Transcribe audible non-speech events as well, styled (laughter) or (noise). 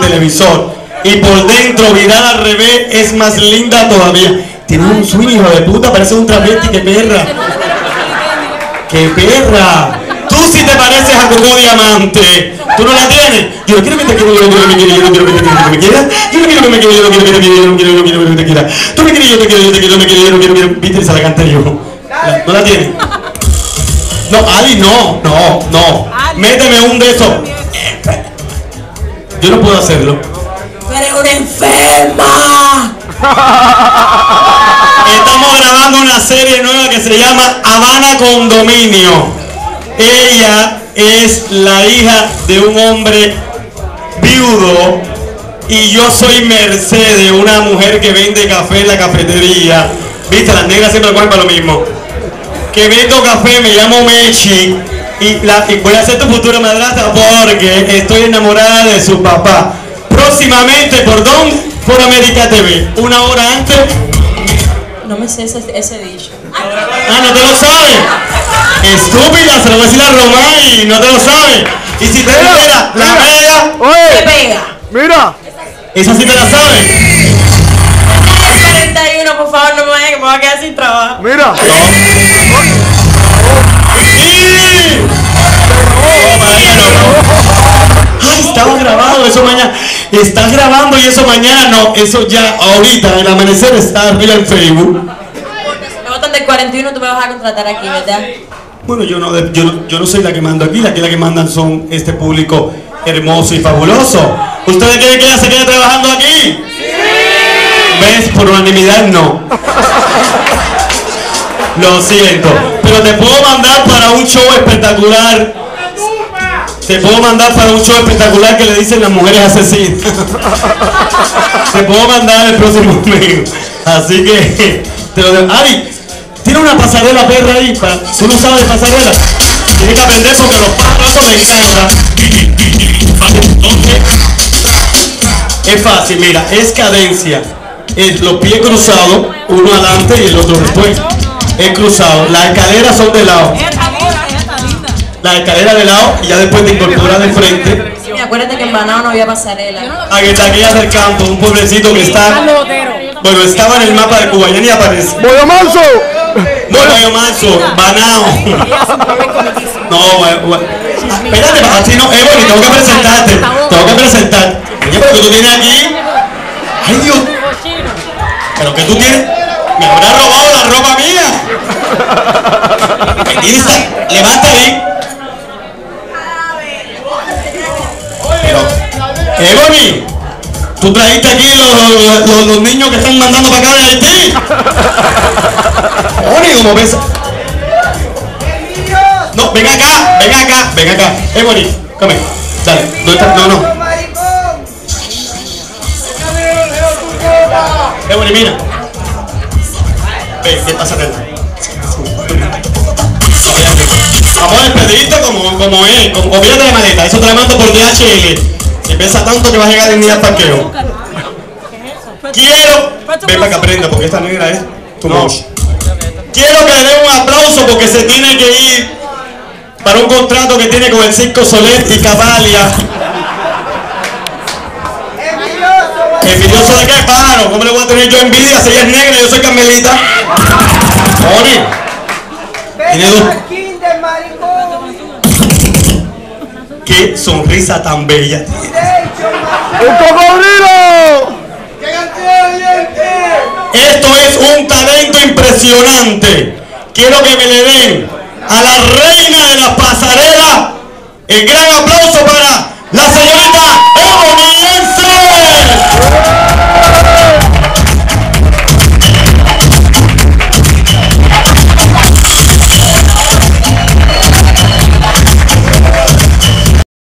televisor. Y por dentro, virada al revés, es más linda todavía. Tiene un swing, hijo de puta, parece un travesti, que perra. ¡Qué perra! Tú sí te pareces a Coco Diamante. ¿Tú no la tienes? Yo no quiero que te quiera, yo no quiero que me quiera, yo no quiero que te quiera, que me quiera. Yo no quiero que me quiera, yo no quiero que quiera, yo no quiero, yo no quiero que te quiera. Tú me quieres, yo te quiero, yo te quiero, yo me quiero, yo no quiero, quiero. Viste, esa la canta yo. ¿No la tienes? No, Ali, no, no, no. Méteme un de esos. Yo no puedo hacerlo. Tú eres una enferma. Estamos grabando una serie nueva que se llama Habana Condominio. Ella es la hija de un hombre viudo y yo soy Mercedes, una mujer que vende café en la cafetería. Viste, las negras siempre cogen para lo mismo. Que vendo café, me llamo Mechi y, la- y voy a ser tu futura madrastra porque estoy enamorada de su papá. Próximamente, ¿por dónde? Por América TV. Una hora antes. No me sé ese, ese dicho. Ah, no te lo sabes. Estúpida, se lo voy a decir a Román y no te lo sabes. Y si te dijera la media, ¿Qué Oye, pega? mira. esa sí te la sabes. 41, por favor, no me vayas que me voy a quedar sin trabajo. Mira. Estás grabando y eso mañana no. Eso ya ahorita, el amanecer está arriba en Facebook. Me votan del 41, tú me vas a contratar aquí, ¿verdad? Bueno, yo no, yo, no- yo no soy la que mando aquí, la que la que mandan son este público hermoso y fabuloso. ¿Ustedes quieren que ella se quede trabajando aquí? ¿Ves? Por unanimidad no. Lo siento. Pero te puedo mandar para un show espectacular. Te puedo mandar para un show espectacular que le dicen las mujeres asesinas. te puedo mandar el próximo (laughs) mes. Así que te lo dejo. Ari, tiene una pasarela perra ahí. Para, ¿Tú no sabes de pasarela? Tienes que aprender porque los pájaros me encanta. Es fácil, mira, es cadencia. Es los pies cruzados, uno adelante y el otro después. Es cruzado. Las escaleras son de lado. La escalera de lado y ya después te incorporas de frente. Sí, acuérdate que en Banao no había pasarela. A que está aquí del campo, un pueblecito que está. Bueno, estaba en el mapa de Cuba, ya ni aparece. Boyo Manso. No, Mayo Manso, Banao. No, Espérate, así no, Ebony, tengo que presentarte. Tengo que presentarte. Oye, pero que tú tienes aquí. Ay, Dios. Pero que tú tienes. Me habrá robado la ropa mía. ¿Qué? Levanta ahí. Ebony, tú trajiste aquí los, los- niños que están mandando para acá de Haití. Ebony, como ves. No, ven acá, ven acá, ven acá. Ebony, come. Dale, ¿dónde está? No, no. Ebony, mira. ¿qué pasa acá? Vamos a despedirte como, como es, como, de la maleta, eso te la mando por DHL. Si pesa tanto que vas a llegar en día al parqueo. Quiero, ven para que aprenda porque esta negra es too much. Quiero que le den un aplauso porque se tiene que ir para un contrato que tiene con el Circo Soler y Cavalia. ¿Envidioso de qué, pájaro? ¿Cómo le voy a tener yo envidia si ella es negra y yo soy carmelita? Oni. Tiene dos. Qué sonrisa tan bella. ¡Un cocodrilo! Esto es un talento impresionante. Quiero que me le den a la reina de la pasarela el gran aplauso para